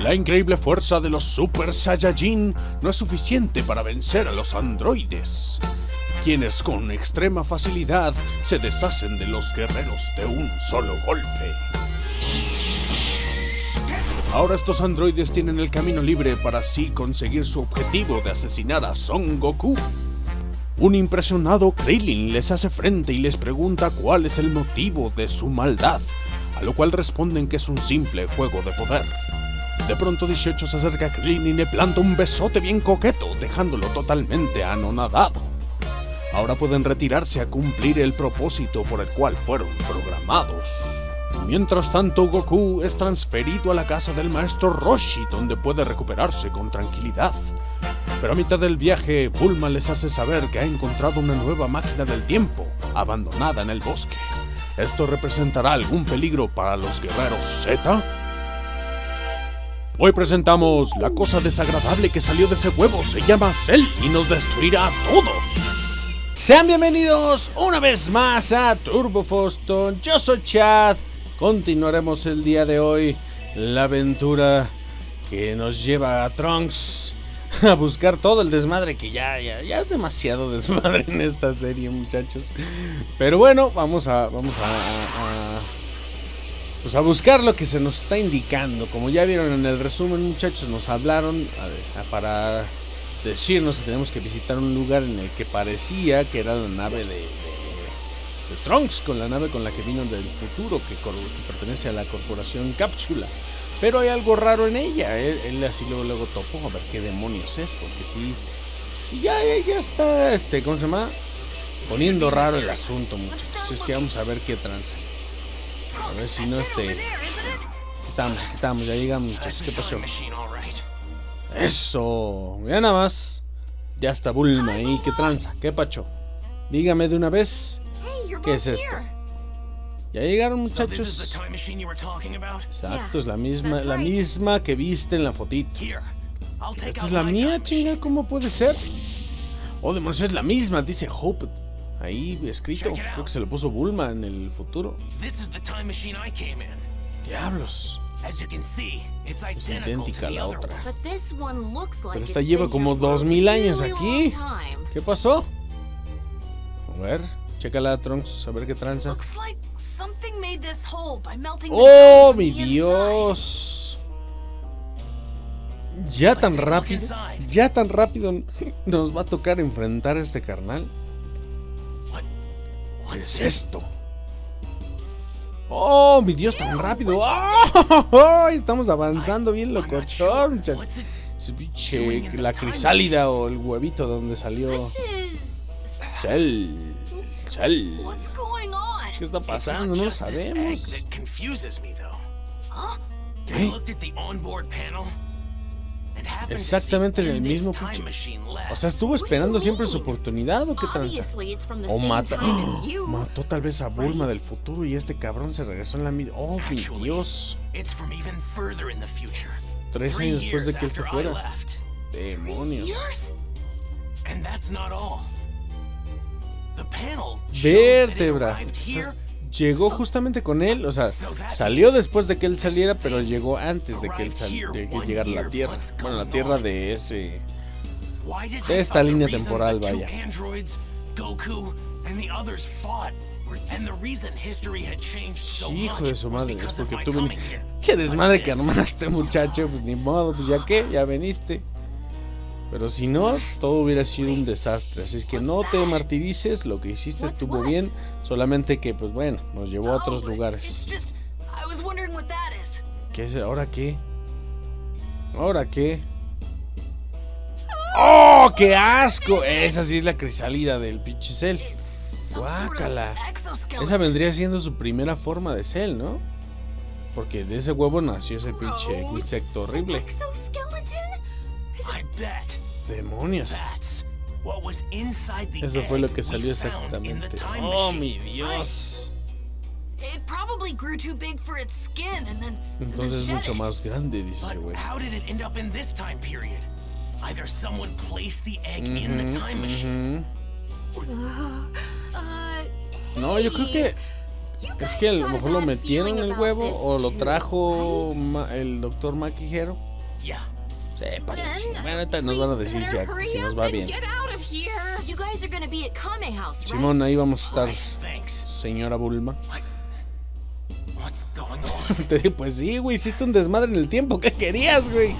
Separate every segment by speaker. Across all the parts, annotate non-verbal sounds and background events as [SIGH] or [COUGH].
Speaker 1: La increíble fuerza de los Super Saiyajin no es suficiente para vencer a los androides, quienes con extrema facilidad se deshacen de los guerreros de un solo golpe. Ahora estos androides tienen el camino libre para así conseguir su objetivo de asesinar a Son Goku. Un impresionado Krillin les hace frente y les pregunta cuál es el motivo de su maldad, a lo cual responden que es un simple juego de poder. De pronto 18 se acerca a Krillin y le planta un besote bien coqueto, dejándolo totalmente anonadado. Ahora pueden retirarse a cumplir el propósito por el cual fueron programados. Mientras tanto, Goku es transferido a la casa del maestro Roshi, donde puede recuperarse con tranquilidad. Pero a mitad del viaje, Bulma les hace saber que ha encontrado una nueva máquina del tiempo, abandonada en el bosque. ¿Esto representará algún peligro para los guerreros Z? Hoy presentamos la cosa desagradable que salió de ese huevo. Se llama Cell y nos destruirá a todos. Sean bienvenidos una vez más a Turbo Foston. Yo soy Chad. Continuaremos el día de hoy la aventura que nos lleva a Trunks [LAUGHS] a buscar todo el desmadre que ya, ya, es demasiado desmadre en esta serie, muchachos. Pero bueno, vamos a, vamos a, pues a buscar lo que se nos está indicando. Como ya vieron en el resumen, muchachos, nos hablaron para decirnos que tenemos que visitar un lugar en el que parecía que era la nave de, de, de Trunks, con la nave con la que vino del futuro, que, que pertenece a la corporación Cápsula. Pero hay algo raro en ella. Él, así luego, luego topó a ver qué demonios es, porque sí, sí ya, ya, ya está, este, ¿cómo se llama? Poniendo raro el asunto, muchachos. Es que vamos a ver qué tranza. A ver si no este. Aquí estamos, aquí estamos, ya llegamos, muchachos. ¿Qué pasó? Eso, mira nada más. Ya está Bulma ahí, ¿qué tranza? ¿Qué pacho? Dígame de una vez, ¿qué es esto? Ya llegaron muchachos. Exacto, es la misma, la misma que viste en la fotito. Esta es la mía, chinga, ¿cómo puede ser? Oh, demonios, es la misma, dice Hope. Ahí escrito, creo que se lo puso Bulma en el futuro.
Speaker 2: This is the time machine I came in.
Speaker 1: Diablos,
Speaker 2: As you can see, it's
Speaker 1: es idéntica a la otra.
Speaker 2: one.
Speaker 3: But this one looks like
Speaker 1: Pero esta
Speaker 3: it's
Speaker 1: lleva como
Speaker 3: here for a
Speaker 1: 2000 años aquí. ¿Qué pasó? A ver, chécala, Trunks, a ver qué tranza. ¡Oh, mi. Dios! Ya tan rápido, ya tan rápido nos va a tocar enfrentar a este carnal. ¿Qué es esto? ¡Oh, mi Dios, tan rápido! Estamos avanzando bien locochón, muchachos. La crisálida o el huevito donde salió Cell. Cell. ¿Qué está pasando? No lo sabemos. ¿Qué? Exactamente en el mismo pinche-. O sea, estuvo esperando siempre su oportunidad o qué tranza. O mata. [GASPS] Mató tal vez a Bulma del futuro y este cabrón se regresó en la misma. Oh, mi Dios.
Speaker 2: It's from even further in the future.
Speaker 1: Tres años después de que él se fuera. Demonios. Vértebra. O sea, llegó justamente con él. O sea, salió después de que él saliera, pero llegó antes de que él de que llegara a la Tierra. Bueno, la Tierra de ese. De esta línea temporal, vaya. Hijo de su madre, es porque tú viniste. Che desmadre que armaste, muchacho. Pues ni modo, pues ya que, ya veniste. Pero si no, todo hubiera sido un desastre. Así es que no te martirices, lo que hiciste estuvo bien. Solamente que, pues bueno, nos llevó a otros lugares. ¿Qué es? ¿Ahora qué? ¿Ahora qué? ¡Oh, qué asco! Esa sí es la crisálida del pinche Cell. Guácala. Esa vendría siendo su primera forma de Cell, ¿no? Porque de ese huevo nació ese pinche insecto horrible.
Speaker 2: Bet
Speaker 1: Demonios. Eso fue lo que salió exactamente. Oh, mi Dios.
Speaker 4: It probably grew too big for its skin and then. and then
Speaker 1: Entonces es mucho más grande, dice güey.
Speaker 2: how did it end up in this time period? Either someone placed the egg in the time machine,
Speaker 1: Ujú.
Speaker 3: Uh,
Speaker 1: No, yo creo que Es que a lo mejor lo metieron en el huevo o lo trajo el doctor Maquijero. Sí, para la. Bueno, nos van a decir si, si nos va bien.
Speaker 4: Get out of here.
Speaker 3: You guys are gonna be at Kame House, right?
Speaker 1: Simón, ahí vamos a estar,
Speaker 2: Thanks.
Speaker 1: señora Bulma.
Speaker 2: What's going on? [LAUGHS]
Speaker 1: Te dije, pues sí, güey, hiciste un desmadre en el tiempo. ¿Qué querías, güey?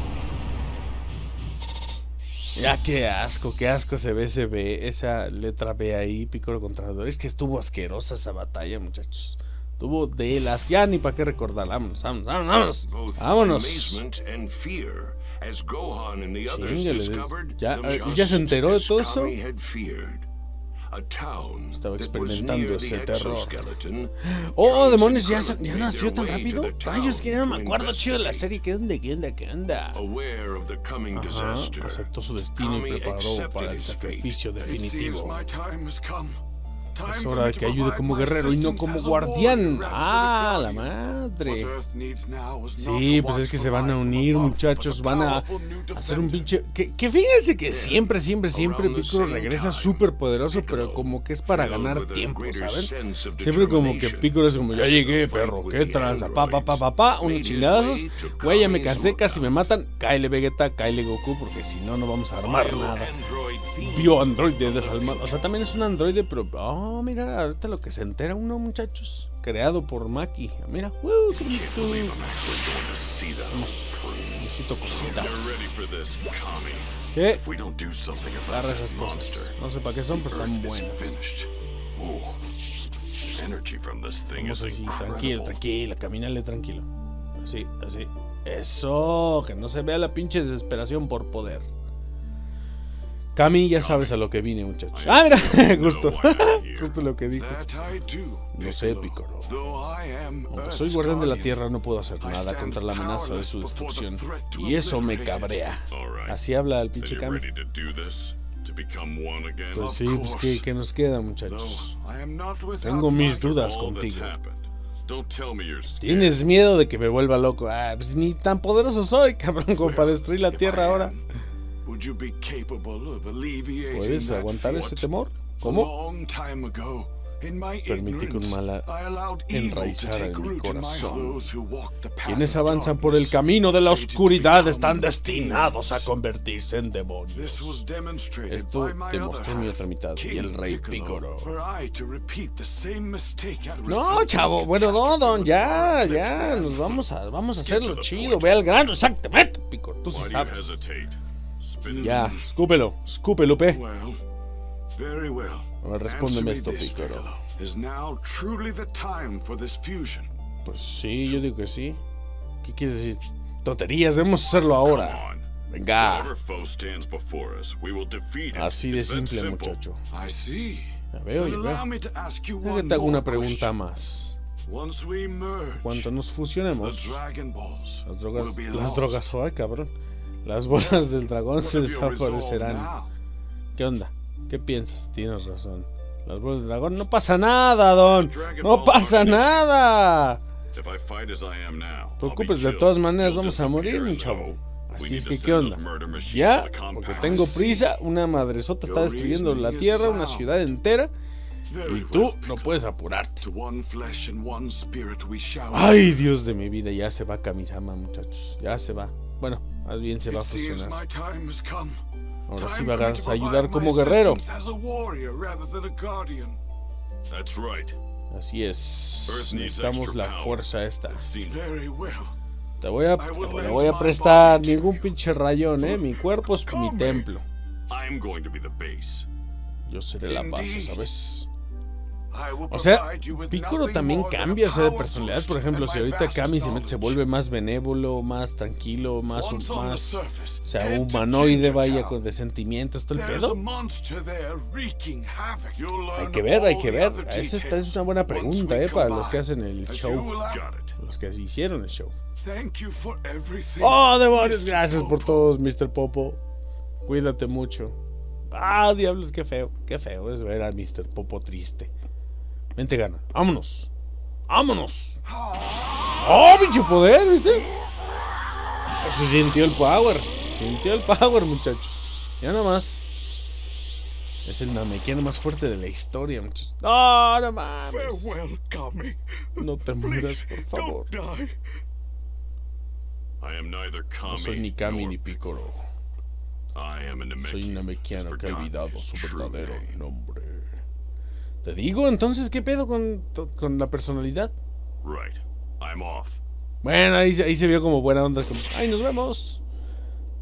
Speaker 1: Ya, qué asco, qué asco se ve ese B, esa letra B ahí, Piccolo contra. Es que estuvo asquerosa esa batalla, muchachos. Estuvo de las... Ya ni para qué recordar. Vámonos, vámonos, vámonos. Vámonos.
Speaker 5: Amazement and fear as Gohan and the others
Speaker 1: Chíngale,
Speaker 5: discovered
Speaker 1: ya-
Speaker 5: the
Speaker 1: eh, ¿ya se enteró de todo eso?
Speaker 5: Kami had feared. A town
Speaker 1: Estaba
Speaker 5: that was
Speaker 1: experimentando ese
Speaker 5: the
Speaker 1: terror. [GASPS] Oh, demonios, ya, ya nació tan rápido. Rayos, que ya no me
Speaker 5: to
Speaker 1: acuerdo chido de la serie. ¿Qué onda, qué onda, qué onda? Ajá, aceptó su destino y preparó para el sacrificio definitivo. Es hora de que ayude como guerrero y no como guardián. Ah, la madre. Sí, pues es que se van a unir, muchachos. Van a hacer un pinche. Que, que fíjense que siempre, siempre, siempre Piccolo regresa súper poderoso, pero como que es para ganar tiempo, ¿saben? Siempre como que Piccolo es como, ya llegué, perro, qué tranza, pa, pa, pa, pa, pa, unos chingadazos. Güey, ya me cansé, casi me matan. Cáele Vegeta, cáele Goku, porque si no, no vamos a armar nada. Bio androide desalmado. O sea, también es un androide, pero. Oh, mira, ahorita lo que se entera uno, muchachos. Creado por Maki. Mira, uh, qué bonito. Vamos. Necesito cositas. ¿Qué? Agarra esas cosas. No sé para qué son, pero están buenas. Vamos así, tranquilo, tranquilo, camínale tranquilo. Así, así. Eso, que no se vea la pinche desesperación por poder. Cami, ya sabes a lo que vine, muchachos. Ah, mira, [LAUGHS] justo, [LAUGHS] justo lo que dijo.
Speaker 6: No sé, Piccolo.
Speaker 1: Aunque soy guardián de la tierra, no puedo hacer nada contra la amenaza de su destrucción. Y eso me cabrea. Así habla el pinche Cami. Pues sí, pues ¿qué, qué nos queda, muchachos? Tengo mis dudas contigo. ¿Tienes miedo de que me vuelva loco? Ah, pues ni tan poderoso soy, [LAUGHS] cabrón, como para destruir la tierra ahora. ¿Puedes aguantar ese temor? ¿Cómo? Permití que un mal enraizara en mi corazón. Quienes avanzan por el camino de la oscuridad están destinados a convertirse en demonios. Esto demostró mi otra mitad y el rey Piccolo. No, chavo, bueno, no, don, ya, ya, nos vamos a, vamos a hacerlo chido, ve al grano, exactamente, Piccolo, tú sí sabes. Ya, escúpelo, escúpelo, pe. Ahora respóndeme esto, Piccolo. Pues sí, yo digo que sí. ¿Qué quieres decir? Tonterías, debemos hacerlo ahora. Venga. Así de simple, muchacho. Ya veo, ya veo. Deja que te hago una pregunta más. Cuando nos fusionemos, las drogas, las drogas, cabrón, las bolas del dragón se desaparecerán. ¿Qué onda? ¿Qué piensas? Tienes razón. Las bolas del dragón, no pasa nada, don. No pasa nada. Preocupes, de todas maneras vamos a morir, mi chavo. Así es que, ¿qué onda? Ya, porque tengo prisa, una madresota está destruyendo la tierra, una ciudad entera, y tú no puedes apurarte. Ay, Dios de mi vida, ya se va Kamisama, muchachos. Ya se va. Bueno, más bien se va a fusionar. Ahora sí va a ayudar como guerrero. Así es. Necesitamos la fuerza esta. Te voy a, te voy a prestar ningún pinche rayón, eh. Mi cuerpo es mi templo. Yo seré la base, ¿sabes? O sea, Piccolo también cambia o sea, de personalidad. Por ejemplo, si ahorita Kami se, se vuelve más benévolo, más tranquilo, más, más o sea, humanoide, vaya, con de sentimientos, todo el pedo. Hay que ver, hay que ver. Esa esta es una buena pregunta, eh, para los que hacen el show. Los que hicieron el show. Oh, demonios, gracias por todos, Mr. Popo. Cuídate mucho. Ah, diablos, qué feo, qué feo es ver a Mr. Popo triste. Vente, gana. Vámonos. Vámonos. Oh, pinche poder, ¿viste? Se sintió el power. Sintió el power, muchachos. Ya nomás. Es el Namekiano más fuerte de la historia, muchachos. No, no mames.
Speaker 6: Farewell, Kami.
Speaker 1: No te mueras, por favor. No soy ni Kami ni Piccolo. Soy un Namekiano que ha olvidado su verdadero nombre. Te digo, entonces, ¿qué pedo con, con la personalidad?
Speaker 5: Right. I'm off.
Speaker 1: Bueno, ahí, se- ahí se vio como buena onda. Como, ¡Ay, nos vemos!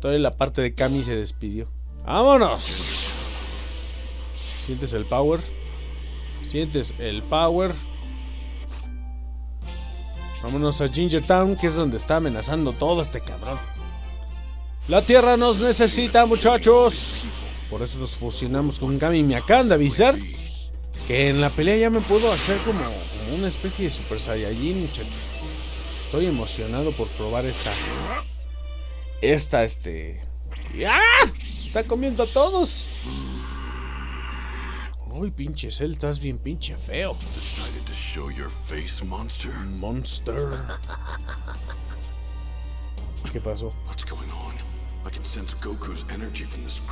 Speaker 1: Toda la parte de Kami se despidió. ¡Vámonos! ¿Sientes el power? ¿Sientes el power? Vámonos a Ginger Town, que es donde está amenazando todo este cabrón. La tierra nos necesita, muchachos. Por eso nos fusionamos con Kami. Me acaban de avisar que en la pelea ya me puedo hacer como, como una especie de Super Saiyajin, muchachos. Estoy emocionado por probar esta. Esta, este. ¡Ya! Se está comiendo a todos. Uy, pinche Cell, estás bien pinche feo.
Speaker 6: Monster.
Speaker 1: Monster. [LAUGHS] ¿Qué pasó?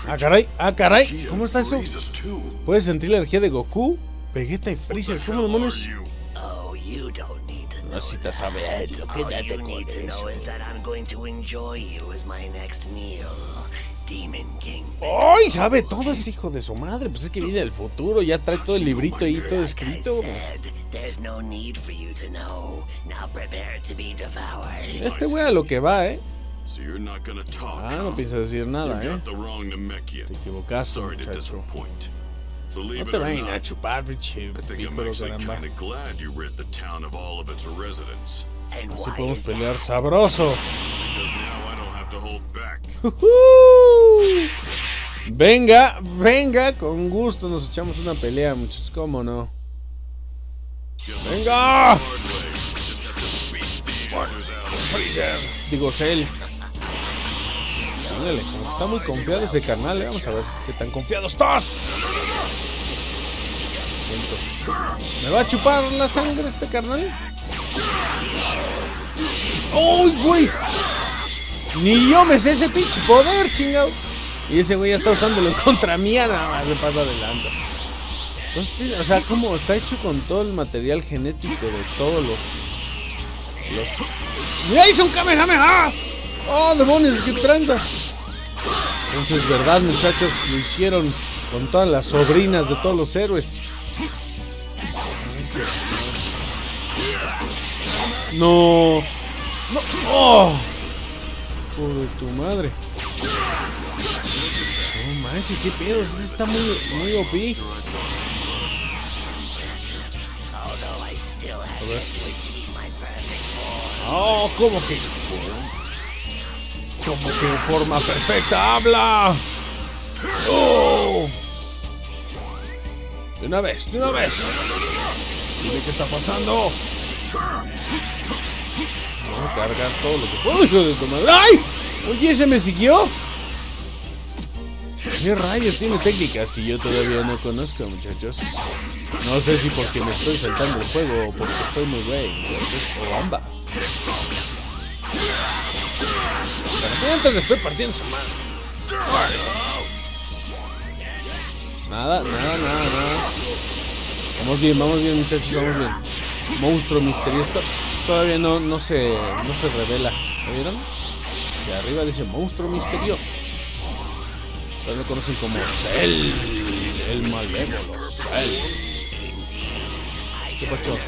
Speaker 1: Ah, caray, ah, caray. ¿Cómo está eso? ¿Puedes sentir la energía de Goku? Vegeta y Freezer, ¿cómo demonios?
Speaker 2: Oh, you don't need to know.
Speaker 1: Necesitas saberlo,
Speaker 2: All
Speaker 1: quédate
Speaker 2: you
Speaker 1: con
Speaker 2: need to
Speaker 1: eso.
Speaker 2: know is that I'm going to enjoy you as my next meal. Demon King.
Speaker 1: ¡Ay! Sabe todo ese hijo de su madre. Pues es que viene del futuro, ya trae todo el librito ahí todo escrito.
Speaker 2: Said, there's no need for you to know. Now prepare to be devoured.
Speaker 1: Este güey a lo que va, ¿eh?
Speaker 5: So you're not gonna talk.
Speaker 1: Ah, no
Speaker 5: huh?
Speaker 1: piensa decir nada, ¿eh? Te equivocaste, muchacho. No te vayan a chupar, pinche
Speaker 5: actually
Speaker 1: caramba. Así podemos pelear sabroso. Venga, venga, con gusto nos echamos una pelea, muchachos, ¿cómo no? ¡Venga! Freezer. Digo, Cell. Chíngale, como que está muy confiado ese carnal, ¿eh? Vamos a ver qué tan confiado estás. ¿Me va a chupar la sangre este carnal? ¡Uy, güey! Ni yo me sé ese pinche poder, chingado. Y ese güey ya está usándolo [LAUGHS] contra mía, nada más se pasa de lanza. Entonces, o sea, como está hecho con todo el material genético de todos los. Los. ¡Mira, hizo un Kamehameha! ¡Oh, demonios, qué tranza! Entonces, verdad, muchachos, lo hicieron con todas las sobrinas de todos los héroes. No. No. ¡Oh! Pobre tu madre. No manches, qué pedo. Este está muy, muy OP.
Speaker 2: Form.
Speaker 1: Oh, ¿cómo que? ¿Cómo que en forma perfecta habla? ¡Oh! De una vez, de una vez. Dime qué está pasando. Voy a cargar todo lo que puedo, hijo de tu madre. ¡Ay! Oye, ¿ese me siguió? ¿Qué rayos tiene técnicas que yo todavía no conozco, muchachos? No sé si porque me estoy saltando el juego o porque estoy muy güey, muchachos, o ambas. Pero mientras le estoy partiendo su madre. Nada, nada, nada, nada. Vamos bien, vamos bien, muchachos, vamos bien. Monstruo misterioso. to- Todavía no, no se no se revela. ¿Lo vieron? Hacia arriba dice monstruo misterioso. Entonces lo conocen como Cell, el malévolo Cell. ¿Qué pasó?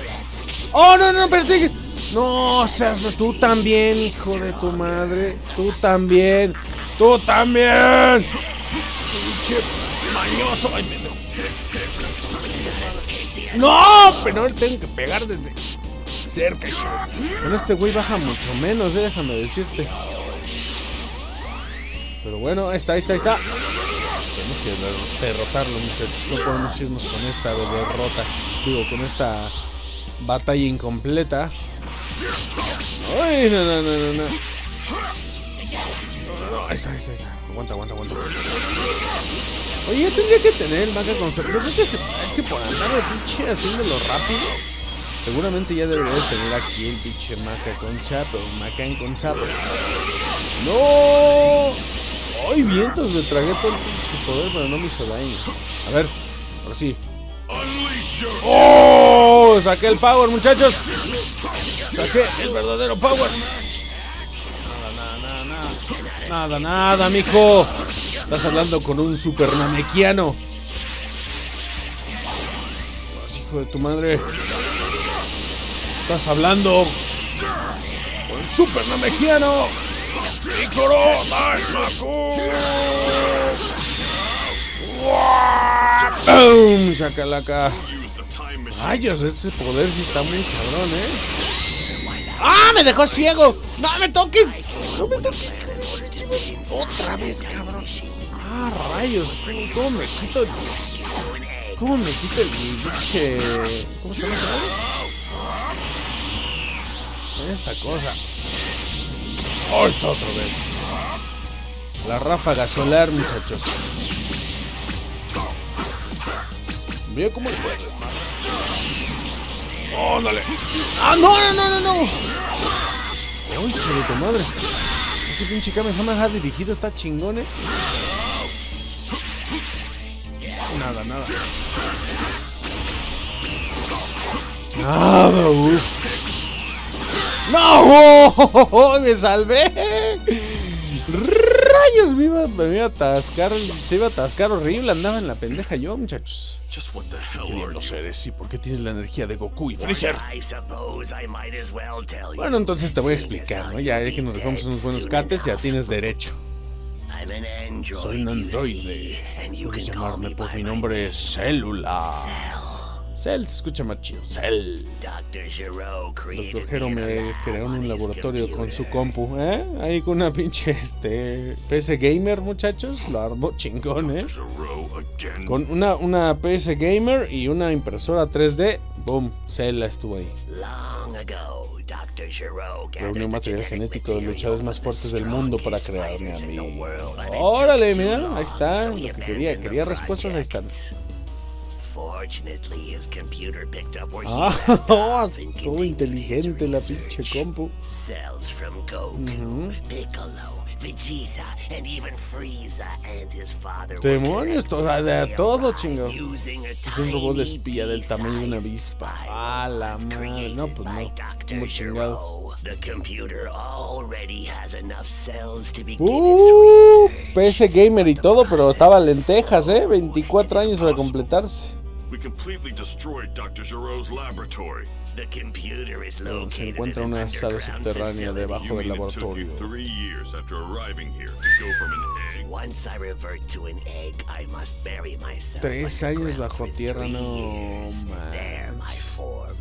Speaker 1: ¡Oh, no, no, espérate! No, seas tú también, hijo de tu madre. Tú también. Tú también. Pinche mañoso. Ay, pendejo. No, pero no le tengo que pegar desde cerca. hijo de- Bueno, este güey baja mucho menos, eh, déjame decirte. Pero bueno, ahí está, ahí está, ahí está. Tenemos que der- derrotarlo, muchachos. No podemos irnos con esta derrota. Digo, con esta batalla incompleta. Ay, no, no, no, no, no. No, Ahí está, ahí está, ahí está. Aguanta, aguanta, aguanta. Oye, yo tendría que tener el maca con Yo creo que se- es que por andar de pinche haciéndolo rápido, seguramente ya debería de tener aquí el pinche maca con sapo, macan con sapo. ¡No! ¡Ay, vientos! Me tragué todo el pinche poder, pero no me hizo daño. A ver, ahora sí. ¡Oh! Saqué el power, muchachos. Saqué el verdadero power. Nada, nada, nada, nada. Nada, mijo. Estás hablando con un super namequiano. Pues, hijo de tu madre. Estás hablando con el super namequiano. Picoro Daimaku. ¡Bum! Chacalaca. Rayos, este poder sí está muy cabrón, ¿eh? ¡Ah! ¡Me dejó ciego! ¡No me toques! ¡No me toques! ¡Otra vez, cabrón! ¡Ah, rayos! ¿Cómo me quito el... ¿Cómo me quito el pinche... ¿Cómo se llama? Esta cosa. ¡Oh, está otra vez! La ráfaga solar, muchachos. Mira cómo le puede. ¡Oh, dale! ¡Ah, no, no, no, no, no! ¡Uy, hijo de tu madre! Ese pinche Kamehameha dirigido está chingón, eh. Nada, nada. Nada, uff. ¡No! ¡Oh! [LAUGHS] ¡Me salvé! ¡Rayos! Me iba, me iba a atascar. Se iba a atascar horrible. Andaba en la pendeja yo, muchachos. ¿Qué diablos eres? ¿Y por qué tienes la energía de Goku y Freezer? Bueno, entonces te voy a explicar, ¿no? Ya que nos dejamos unos buenos cates, ya tienes derecho. Soy un androide. Puedes llamarme
Speaker 2: me
Speaker 1: por mi nombre Célula. Cell se escucha más chido. Cell. Doctor Jero
Speaker 2: me
Speaker 1: creó en un laboratorio con su compu, ¿eh? Ahí con una pinche este PS Gamer, muchachos. Lo armó chingón, ¿eh? Con una, una PS Gamer y una impresora 3D. Boom, Cell estuvo ahí. Reunió material genético de luchadores más fuertes del mundo para crearme a mí.
Speaker 2: Órale,
Speaker 1: Órale, mira, ahí está. Lo que quería, quería respuestas, ahí están. Ah,
Speaker 2: and [LAUGHS]
Speaker 1: todo inteligente la pinche compu.
Speaker 2: Cells from Goku, Piccolo, Vegeta, and even Frieza and his father. were
Speaker 1: Demonios, toda- de todo, chingo. Es un robot de espía del tamaño de una avispa.
Speaker 2: spy
Speaker 1: A la madre. No, pues no. Como chingados.
Speaker 2: Giro. The computer already has enough cells to begin
Speaker 1: Uh. PS Gamer y todo, pero estaba lentejas, ¿eh? 24 años para completarse.
Speaker 6: We completely destroyed Dr. Giro's laboratory.
Speaker 2: The computer is
Speaker 1: Se
Speaker 2: located
Speaker 1: encuentra
Speaker 2: in
Speaker 1: una sala
Speaker 2: underground
Speaker 1: subterránea debajo del laboratorio.
Speaker 6: three years after arriving here to go from an egg?
Speaker 2: Once I revert to an egg, I must bury myself.
Speaker 1: Tres años bajo tierra, no
Speaker 2: years. There, my
Speaker 1: manches.
Speaker 2: form.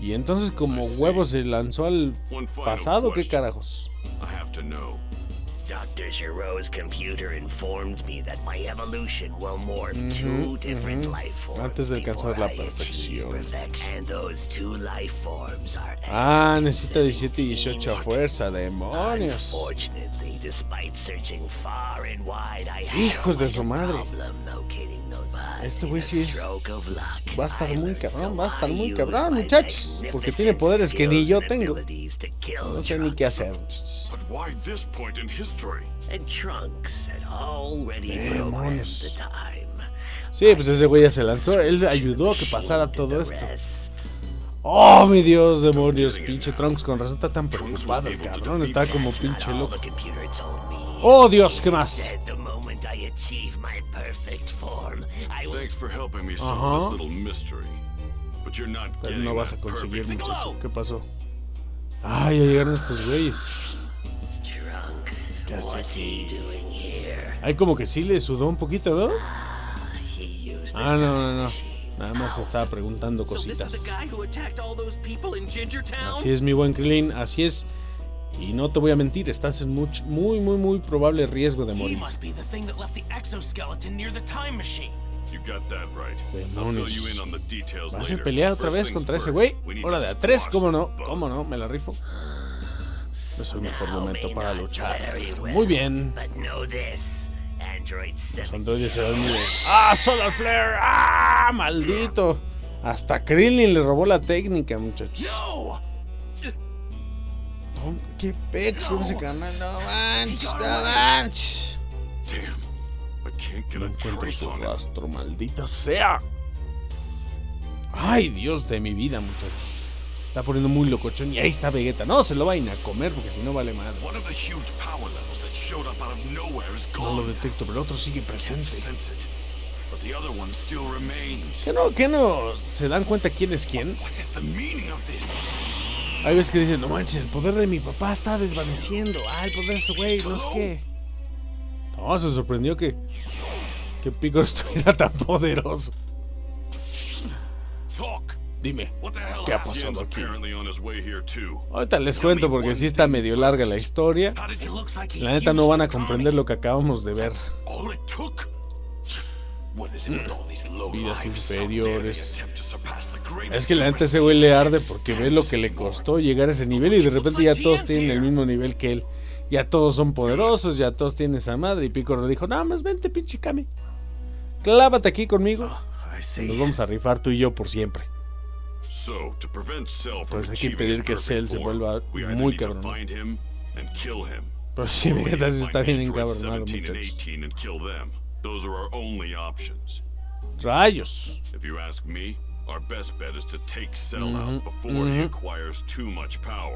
Speaker 1: Y entonces como huevos se lanzó al pasado, ¿qué carajos?
Speaker 6: I have to know.
Speaker 2: Dr. Giro's computer informed me that my evolution will morph two different life forms.
Speaker 1: Antes de alcanzar la perfección.
Speaker 2: And those two life forms are
Speaker 1: Ah, necesita 17 y 18 a fuerza, demonios.
Speaker 2: Unfortunately, despite searching far and wide, I
Speaker 1: Hijos de su madre. Este güey sí es- Va a estar muy cabrón, va a estar muy cabrón, muchachos. Porque tiene poderes que ni yo tengo. No sé ni qué hacer.
Speaker 6: But why this point in history?
Speaker 2: And Trunks had already programmed the time.
Speaker 1: Sí, pues ese güey ya se lanzó. Él ayudó a que pasara todo esto. Oh, mi Dios, demonios. Pinche Trunks con razón está tan preocupado el cabrón. Está como pinche loco. Oh, Dios, ¿qué más?
Speaker 2: Said the moment I achieve my perfect form, I will
Speaker 6: Thanks for helping me solve this little mystery. But you're not
Speaker 1: Pero no vas a conseguir, muchacho. ¿Qué pasó? Ay, ya llegaron estos güeyes.
Speaker 2: Trunks.
Speaker 1: Ya sé
Speaker 2: What's he doing here?
Speaker 1: Ay, como que sí le sudó un poquito,
Speaker 2: used the
Speaker 1: Ah, no, no, no. Nada más estaba preguntando cositas. Así es, mi buen Krillin, así es. Y no te voy a mentir, estás en much- muy, muy, muy probable riesgo de morir.
Speaker 2: must be the thing that left the exoskeleton near the time machine.
Speaker 6: You got that right. I'll fill
Speaker 1: Demonios. ¿Vas a pelear otra vez contra ese güey? Hora de a tres, ¿cómo no? ¿Cómo no? Me la rifo. Es el mejor momento para luchar. Muy bien. Los
Speaker 2: 7
Speaker 1: androides serán unidos. ¡Ah, Solar Flare! ¡Ah, maldito! Hasta Krillin le robó la técnica, muchachos. ¡Qué pex con ese canal! ¡No manches! ¡No manches! No encuentro su rastro, maldita sea. Ay, Dios de mi vida, muchachos. Está poniendo muy locochón. Y ahí está Vegeta. No, se lo vayan a comer porque si no vale madre. No lo detecto, pero el otro sigue presente. ¿Qué no, qué no se dan cuenta quién es quién? Hay veces que dicen, no manches, el poder de mi papá está desvaneciendo. Ah, el poder de ese güey, no sé qué. No, se sorprendió que, que Piccolo [LAUGHS] estuviera tan poderoso. Dime, ¿qué ha pasado aquí? Ahorita les cuento porque sí está medio larga la historia. La neta no van a comprender lo que acabamos de ver. Vidas inferiores. Es que la neta ese güey le arde porque ve lo que le costó llegar a ese nivel y de repente ya todos tienen el mismo nivel que él. Ya todos son poderosos, ya todos tienen esa madre. Y Piccolo le dijo, nada más vente pinche Kami. Clávate aquí conmigo.
Speaker 7: See.
Speaker 1: Nos vamos a rifar tú y yo por siempre.
Speaker 6: So, to prevent Cell from
Speaker 1: Pues hay que impedir que Cell se vuelva muy cabrón. Pero
Speaker 6: need
Speaker 1: Vegeta está bien encabronado,
Speaker 6: 17 and
Speaker 1: muchachos.
Speaker 6: 18 and kill them. Those are our only options.
Speaker 1: Rayos.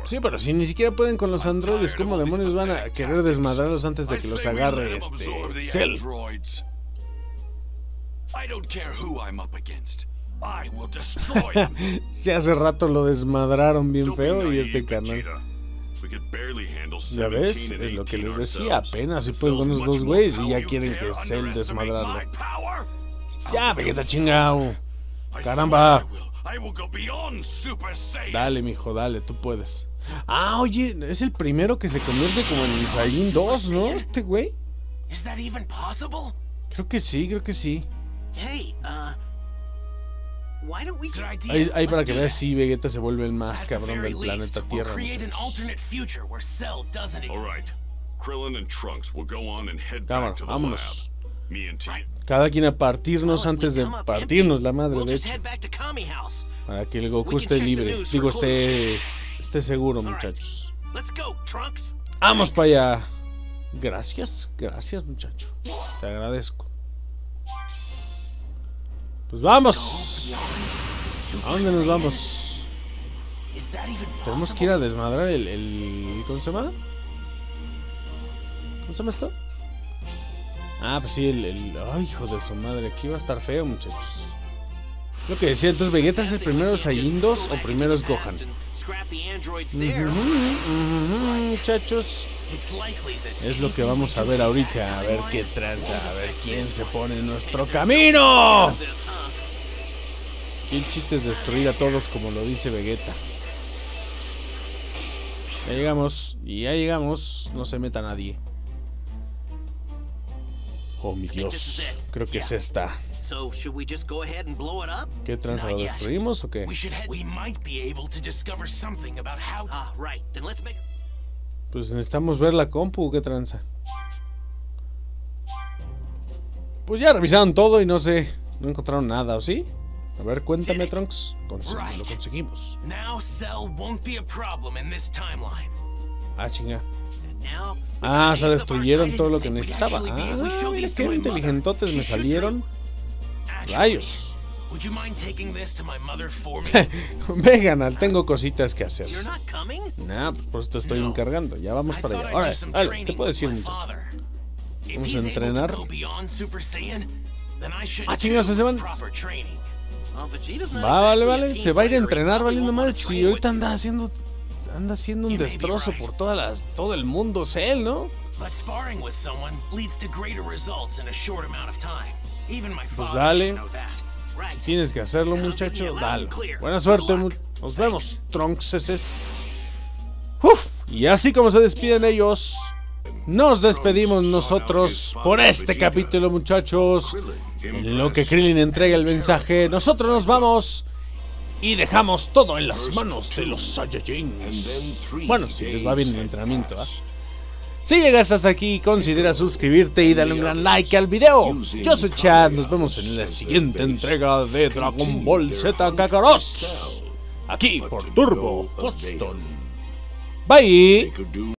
Speaker 1: Sí, pero si ni siquiera pueden con los androides, ¿cómo demonios van a querer desmadrarlos antes de que los agarre
Speaker 6: him
Speaker 1: este Cell?
Speaker 6: I don't care who I'm up against.
Speaker 1: Si [LAUGHS] hace rato lo desmadraron bien feo y este canal. Ya
Speaker 6: 17
Speaker 1: ves, es lo que
Speaker 6: 18
Speaker 1: les decía, apenas si pueden con dos güeyes y ya quieren que Cell desmadrarlo. Ya, Vegeta chingao. Caramba.
Speaker 6: Saiyan.
Speaker 1: Dale, mijo, dale, tú puedes. Ah, oye, es el primero que se convierte como en Saiyajin 2, ¿no? Este güey. Creo que sí, creo que sí.
Speaker 7: Hey, uh.
Speaker 1: Ahí, ahí para que veas si Vegeta se vuelve el más cabrón del planeta Tierra. Cámara,
Speaker 6: back to the
Speaker 1: vámonos. Cada quien a partirnos antes de partirnos la madre, de hecho. Para que el Goku esté libre. Digo, esté, esté seguro, muchachos. Vamos para allá. Gracias, gracias, muchacho. Te agradezco. Pues vamos. ¿A dónde nos vamos? Tenemos que ir a desmadrar el, el. ¿Cómo se llama? ¿Cómo se llama esto? Ah, pues sí, el, el- Ay, hijo de su madre, aquí va a estar feo, muchachos. Lo que decía, entonces, ¿Vegeta es primero Saiyan 2 o primero es Gohan?
Speaker 7: Androids there.
Speaker 1: Ujú, ujú, muchachos. Es lo que vamos a ver ahorita, a ver qué tranza, a ver quién se pone en nuestro camino. Aquí el chiste es destruir a todos como lo dice Vegeta. Ya llegamos, y ya llegamos, no se meta nadie. Oh mi Dios, creo que es esta.
Speaker 7: So, should we just go ahead and blow it up?
Speaker 1: ¿Qué tranza? ¿Lo destruimos o qué?
Speaker 4: we should head. We might be able to discover something about how.
Speaker 7: Ah, right. Then let's make.
Speaker 1: Pues necesitamos ver la compu, ¿qué tranza? Pues ya revisaron todo y no sé, no encontraron nada, ¿o sí? A ver, cuéntame, Trunks.
Speaker 4: Right.
Speaker 1: Lo conseguimos.
Speaker 4: Now Cell won't be a problem in this timeline.
Speaker 1: Ah, chinga. Ah, o sea, destruyeron todo lo que necesitaba. Ah, mira qué inteligentotes me salieron. Rayos. [LAUGHS] Vegan, tengo cositas que hacer. Nah, pues por eso te estoy encargando. Ya vamos para allá. Ahora,
Speaker 4: training
Speaker 1: ¿qué puedo decir, muchacho? Vamos a entrenar. Ah, chingados,
Speaker 4: do
Speaker 1: ese Va, vale, vale. Se va a ir a entrenar valiendo mal. Si
Speaker 7: train
Speaker 1: ahorita anda haciendo. Anda haciendo un destrozo por todas las, todo el mundo, Cell, ¿no?
Speaker 4: But sparring with someone leads to greater results in a short amount of time. Even my
Speaker 1: Pues dale.
Speaker 7: Right.
Speaker 1: Tienes que hacerlo, muchacho. Dale. Buena suerte. Nos vemos, Trunkses. Uf. Y así como se despiden ellos, nos despedimos nosotros por este capítulo, muchachos. En lo que Krillin entrega el mensaje, nosotros nos vamos y dejamos todo en las manos de los Saiyajins. Bueno, si les va bien el entrenamiento, ¿ah? Si llegas hasta aquí, considera suscribirte y darle un gran like al video. Yo soy Chad, nos vemos en la siguiente entrega de Dragon Ball Z Kakarot. Aquí por Turbo Foston. Bye.